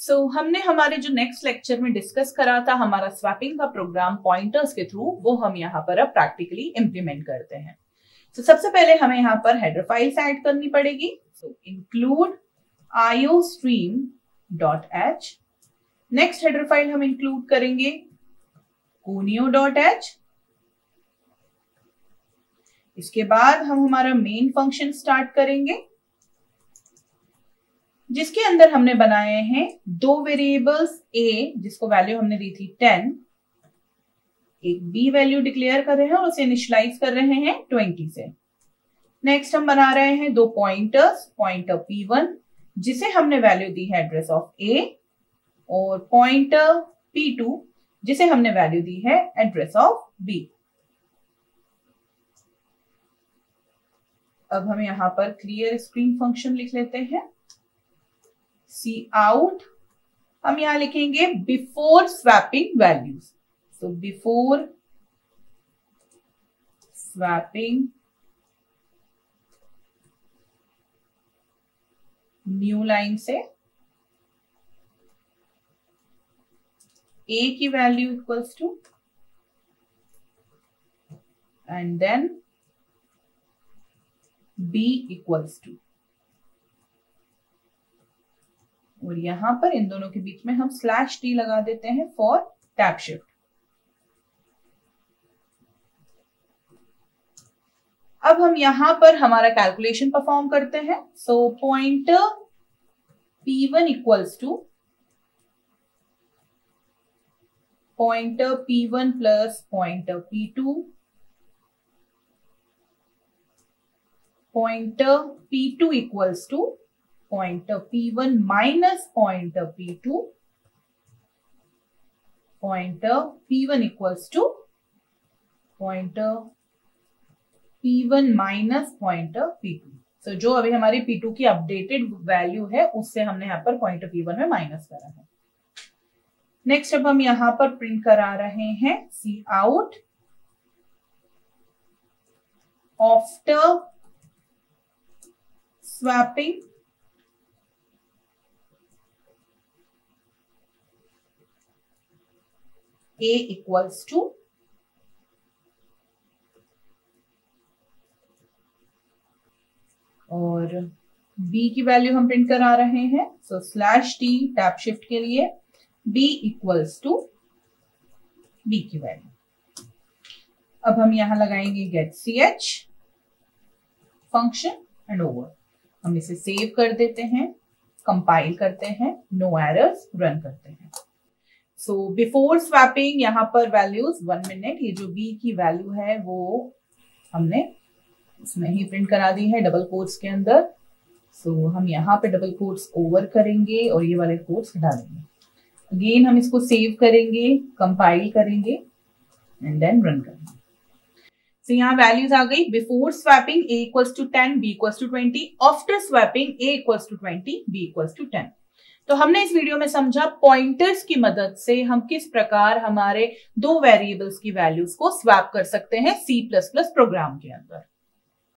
सो so, हमने हमारे जो नेक्स्ट लेक्चर में डिस्कस करा था हमारा स्वैपिंग का प्रोग्राम पॉइंटर्स के थ्रू वो हम यहाँ पर अब प्रैक्टिकली इंप्लीमेंट करते हैं। तो so, सबसे पहले हमें यहाँ पर हेडर फाइल्स ऐड करनी पड़ेगी। So include IO stream dot H next header file हम इंक्लूड करेंगे कोनियो डॉट एच इसके बाद हम हमारा मेन फ़ंक्शन स्टार्ट करेंगे। जिसके अंदर हमने बनाए हैं दो वेरिएबल्स ए जिसको वैल्यू हमने दी थी टेन एक बी वैल्यू डिक्लेयर कर रहे हैं और उसे इनिशलाइज कर रहे हैं ट्वेंटी से। नेक्स्ट हम बना रहे हैं दो पॉइंटर्स पॉइंटर पी वन जिसे हमने वैल्यू दी है एड्रेस ऑफ़ ए और पॉइंटर पी टू जिसे हमने वैल्यू दी है एड्रेस ऑफ़ बी अब हम यहाँ पर क्लियर स्क्रीन फ़ंक्शन लिख लेते हैं। Cout. हम यहाँ लिखेंगे before swapping values so before swapping new line से ए की value equals to and then B equals to और यहाँ पर इन दोनों के बीच में हम स्लैश टी लगा देते हैं फॉर टैप शिफ्ट अब हम यहाँ पर हमारा कैलकुलेशन परफॉर्म करते हैं. So point P one equals to pointer P one plus pointer P two pointer P two equals to pointer P1 minus pointer P2. Pointer P1 equals to pointer P1 minus pointer P2. So so, जो अभी हमारी P2 की updated value है उससे हमने यहाँ पर pointer P1 में माइनस करा है नेक्स्ट अब हम यहाँ पर प्रिंट करा रहे हैं cout after swapping a equals to और b की वैल्यू हम प्रिंट करा रहे हैं so slash t tab shift के लिए b इक्वल्स टू b की वैल्यू अब हम यहाँ लगाएँगे गेट सी एच फ़ंक्शन एंड ओवर हम इसे सेव कर देते हैं कंपाइल करते हैं नो एरर्स रन करते हैं। सो बिफोर स्वैपिंग यहाँ पर वैल्यूज़ वन मिनट ये जो बी की वैल्यू है वो हमने उसमें ही प्रिंट करा दी है डबल कोट्स के अंदर। सो so, हम यहाँ पे डबल कोट्स ओवर करेंगे और ये वाले कोट्स हटा देंगे अगेन हम इसको सेव करेंगे कंपाइल करेंगे एंड देन रन करेंगे। सो यहाँ वैल्यूज़ आ गई। Before swapping a equals to ten b equals to twenty after swapping a equals to twenty b equals to ten तो हमने इस वीडियो में समझा पॉइंटर्स की मदद से हम किस प्रकार हमारे दो वेरिएबल्स की वैल्यूज़ को स्वैप कर सकते हैं सी प्लस प्लस प्रोग्राम के अंदर।